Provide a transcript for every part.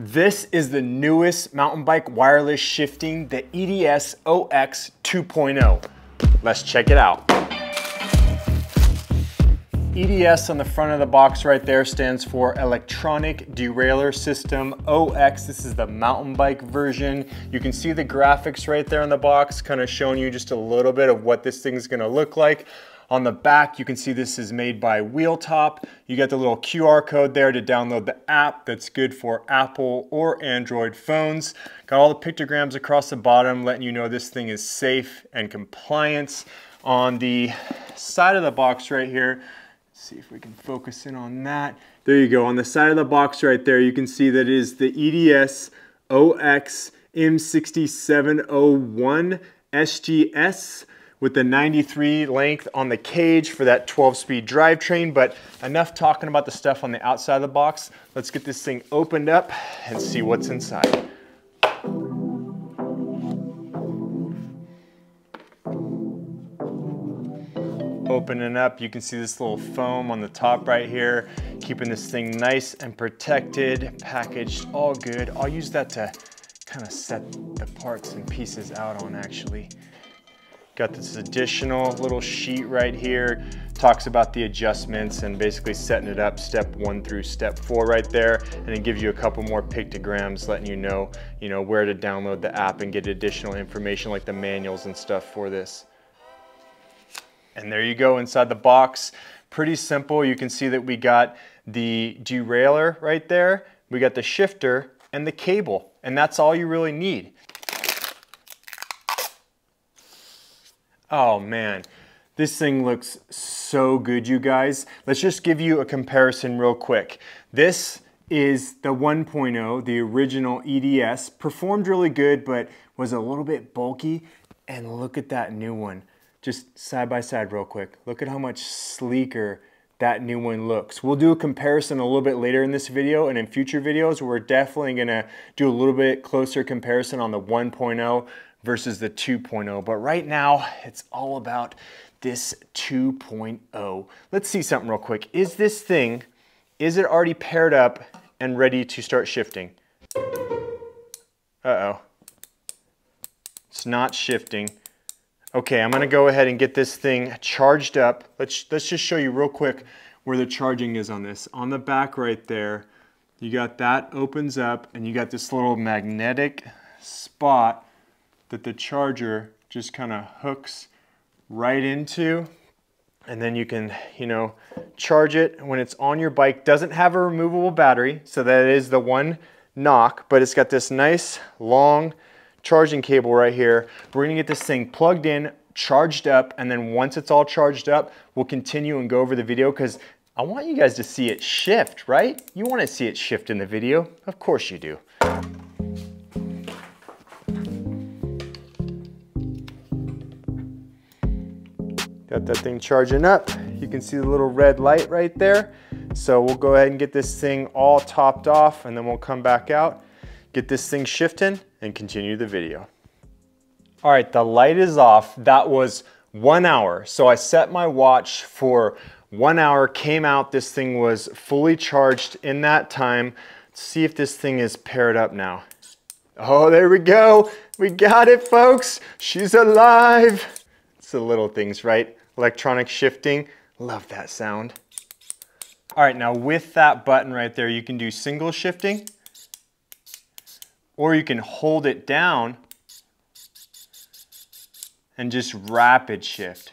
This is the newest mountain bike wireless shifting, the EDS OX 2.0. Let's check it out. EDS on the front of the box right there stands for Electronic Derailleur System OX. This is the mountain bike version. You can see the graphics right there on the box, kind of showing you just a little bit of what this thing's gonna look like. On the back, you can see this is made by Wheeltop. You get the little QR code there to download the app that's good for Apple or Android phones. Got all the pictograms across the bottom letting you know this thing is safe and compliant. On the side of the box right here, see if we can focus in on that. There you go. On the side of the box right there, you can see that it is the EDS OX M6701 SGS with the 93 length on the cage for that 12 speed drivetrain. But enough talking about the stuff on the outside of the box. Let's get this thing opened up and see what's inside. Opening up, you can see this little foam on the top right here, keeping this thing nice and protected, packaged all good. I'll use that to kind of set the parts and pieces out on actually. Got this additional little sheet right here. Talks about the adjustments and basically setting it up step one through step four right there. And it gives you a couple more pictograms letting you know, you know, where to download the app and get additional information like the manuals and stuff for this. And there you go inside the box. Pretty simple. You can see that we got the derailleur right there. We got the shifter and the cable. And that's all you really need. Oh man, this thing looks so good, you guys. Let's just give you a comparison real quick. This is the 1.0, the original EDS. Performed really good, but was a little bit bulky. And look at that new one. Just side by side real quick. Look at how much sleeker that new one looks. We'll do a comparison a little bit later in this video and in future videos. We're definitely gonna do a little bit closer comparison on the 1.0 versus the 2.0. But right now, it's all about this 2.0. Let's see something real quick. Is this thing, is it already paired up and ready to start shifting? Uh-oh. It's not shifting. Okay, I'm gonna go ahead and get this thing charged up. Let's, let's just show you real quick where the charging is on this. On the back right there, you got that opens up and you got this little magnetic spot that the charger just kind of hooks right into and then you can, you know, charge it when it's on your bike. Doesn't have a removable battery, so that is the one knock, but it's got this nice long charging cable right here. We're gonna get this thing plugged in, charged up, and then once it's all charged up, we'll continue and go over the video because I want you guys to see it shift, right? You wanna see it shift in the video. Of course you do. Got that thing charging up. You can see the little red light right there. So we'll go ahead and get this thing all topped off and then we'll come back out, get this thing shifting and continue the video. All right, the light is off. That was one hour. So I set my watch for one hour, came out, this thing was fully charged in that time. Let's see if this thing is paired up now. Oh, there we go. We got it, folks. She's alive. It's the little things, right? Electronic shifting. Love that sound. All right, now with that button right there, you can do single shifting, or you can hold it down and just rapid shift.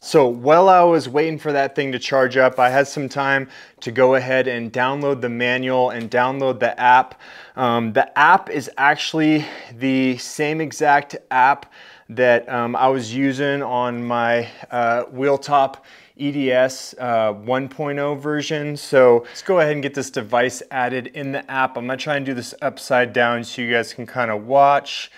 So while I was waiting for that thing to charge up, I had some time to go ahead and download the manual and download the app. Um, the app is actually the same exact app that um, I was using on my uh, Wheeltop EDS uh, 1.0 version. So let's go ahead and get this device added in the app. I'm gonna try and do this upside down so you guys can kind of watch.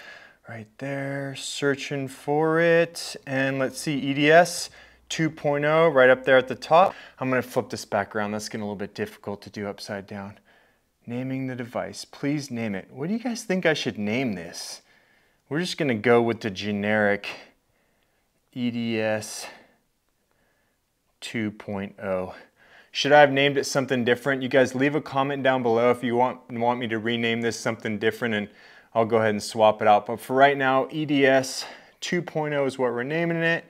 Right there, searching for it. And let's see, EDS 2.0 right up there at the top. I'm gonna flip this back around. That's getting a little bit difficult to do upside down. Naming the device, please name it. What do you guys think I should name this? We're just gonna go with the generic EDS 2.0. Should I have named it something different? You guys leave a comment down below if you want, want me to rename this something different and I'll go ahead and swap it out. But for right now, EDS 2.0 is what we're naming it.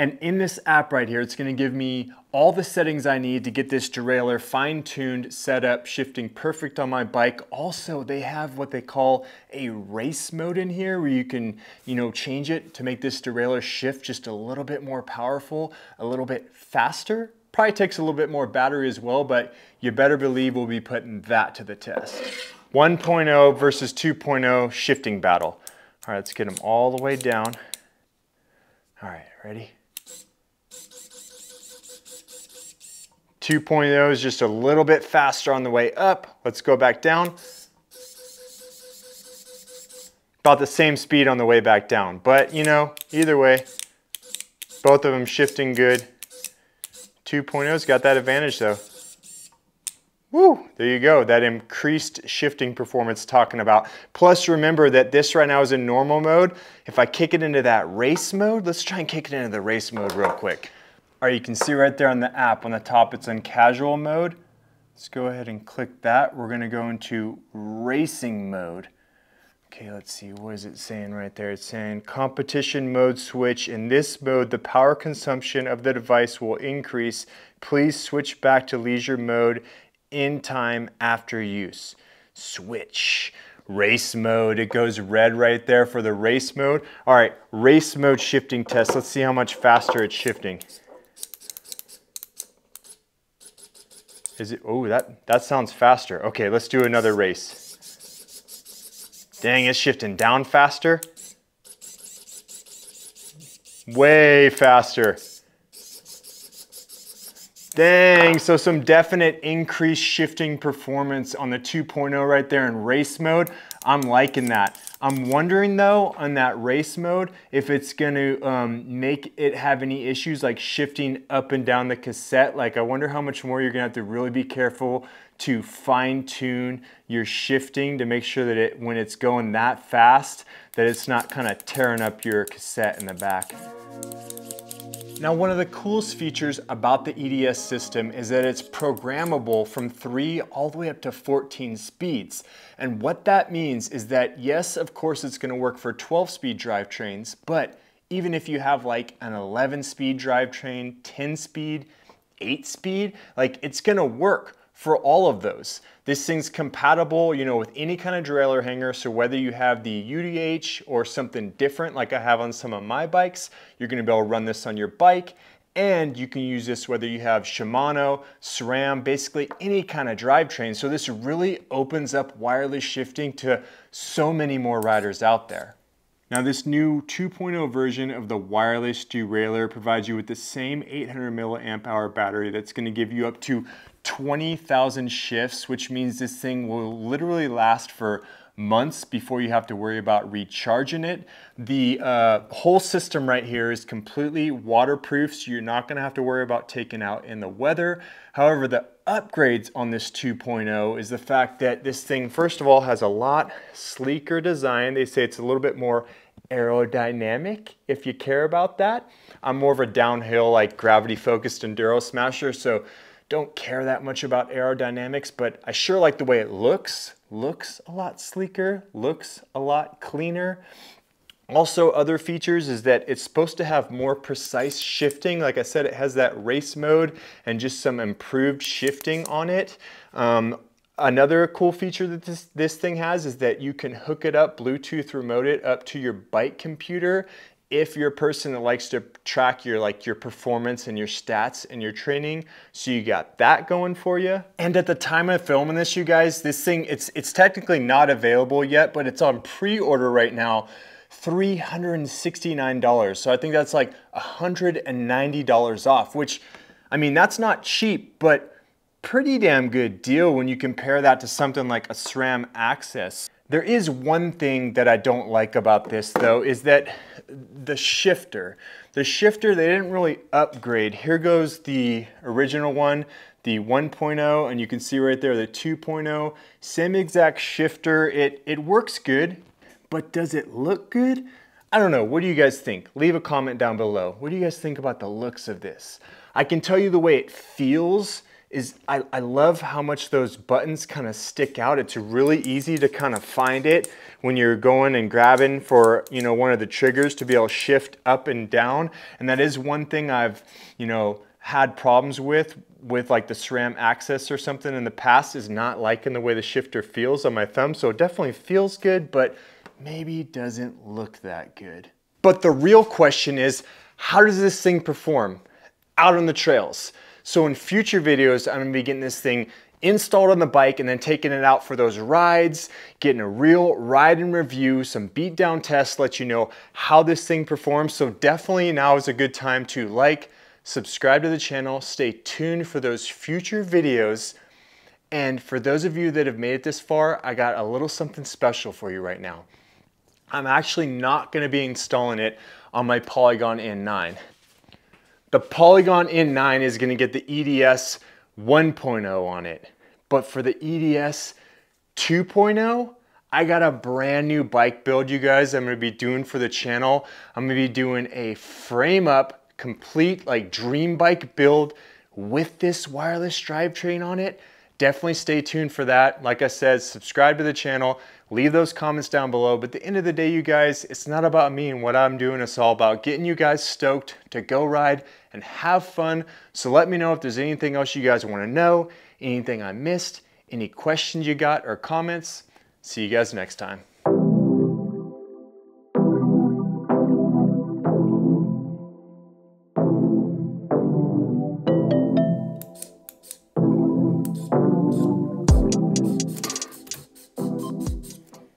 And in this app right here, it's gonna give me all the settings I need to get this derailleur fine-tuned, set up, shifting perfect on my bike. Also, they have what they call a race mode in here where you can, you know, change it to make this derailleur shift just a little bit more powerful, a little bit faster. Probably takes a little bit more battery as well, but you better believe we'll be putting that to the test. 1.0 versus 2.0 shifting battle. All right, let's get them all the way down. All right, ready? 2.0 is just a little bit faster on the way up. Let's go back down. About the same speed on the way back down. But, you know, either way, both of them shifting good. 2.0's got that advantage though. Woo, there you go. That increased shifting performance talking about. Plus remember that this right now is in normal mode. If I kick it into that race mode, let's try and kick it into the race mode real quick. All right, you can see right there on the app on the top, it's in casual mode. Let's go ahead and click that. We're gonna go into racing mode. Okay, let's see, what is it saying right there? It's saying competition mode switch. In this mode, the power consumption of the device will increase. Please switch back to leisure mode in time after use. Switch. Race mode, it goes red right there for the race mode. All right, race mode shifting test. Let's see how much faster it's shifting. Is it, oh, that, that sounds faster. Okay, let's do another race. Dang, it's shifting down faster. Way faster. Dang, so some definite increased shifting performance on the 2.0 right there in race mode. I'm liking that. I'm wondering though on that race mode if it's gonna um, make it have any issues like shifting up and down the cassette. Like I wonder how much more you're gonna have to really be careful to fine tune your shifting to make sure that it, when it's going that fast, that it's not kind of tearing up your cassette in the back. Now one of the coolest features about the EDS system is that it's programmable from 3 all the way up to 14 speeds. And what that means is that yes, of course it's going to work for 12 speed drivetrains, but even if you have like an 11 speed drivetrain, 10 speed, 8 speed, like it's going to work for all of those. This thing's compatible, you know, with any kind of derailleur hanger. So whether you have the UDH or something different like I have on some of my bikes, you're gonna be able to run this on your bike and you can use this whether you have Shimano, SRAM, basically any kind of drivetrain. So this really opens up wireless shifting to so many more riders out there. Now this new 2.0 version of the wireless derailleur provides you with the same 800 milliamp hour battery that's gonna give you up to 20,000 shifts, which means this thing will literally last for months before you have to worry about recharging it. The uh, whole system right here is completely waterproof, so you're not gonna have to worry about taking out in the weather. However, the upgrades on this 2.0 is the fact that this thing, first of all, has a lot sleeker design. They say it's a little bit more aerodynamic if you care about that. I'm more of a downhill, like gravity focused enduro smasher, so don't care that much about aerodynamics, but I sure like the way it looks. Looks a lot sleeker, looks a lot cleaner. Also, other features is that it's supposed to have more precise shifting. Like I said, it has that race mode and just some improved shifting on it. Um, another cool feature that this, this thing has is that you can hook it up, Bluetooth remote it up to your bike computer if you're a person that likes to track your like your performance and your stats and your training so you got that going for you. And at the time of filming this you guys this thing it's it's technically not available yet but it's on pre-order right now $369 so i think that's like $190 off which i mean that's not cheap but pretty damn good deal when you compare that to something like a SRAM AXS there is one thing that I don't like about this though, is that the shifter. The shifter, they didn't really upgrade. Here goes the original one, the 1.0, and you can see right there the 2.0. Same exact shifter. It, it works good, but does it look good? I don't know, what do you guys think? Leave a comment down below. What do you guys think about the looks of this? I can tell you the way it feels is I, I love how much those buttons kind of stick out. It's really easy to kind of find it when you're going and grabbing for, you know, one of the triggers to be able to shift up and down. And that is one thing I've, you know, had problems with with like the SRAM AXS or something in the past is not liking the way the shifter feels on my thumb. So it definitely feels good, but maybe doesn't look that good. But the real question is, how does this thing perform out on the trails? So in future videos, I'm gonna be getting this thing installed on the bike and then taking it out for those rides, getting a real ride and review, some beat down tests, let you know how this thing performs. So definitely now is a good time to like, subscribe to the channel, stay tuned for those future videos. And for those of you that have made it this far, I got a little something special for you right now. I'm actually not gonna be installing it on my Polygon N9. The Polygon N9 is gonna get the EDS 1.0 on it. But for the EDS 2.0, I got a brand new bike build, you guys, I'm gonna be doing for the channel. I'm gonna be doing a frame up, complete like dream bike build with this wireless drivetrain on it. Definitely stay tuned for that. Like I said, subscribe to the channel, leave those comments down below. But at the end of the day, you guys, it's not about me and what I'm doing. It's all about getting you guys stoked to go ride and have fun. So let me know if there's anything else you guys want to know, anything I missed, any questions you got or comments. See you guys next time.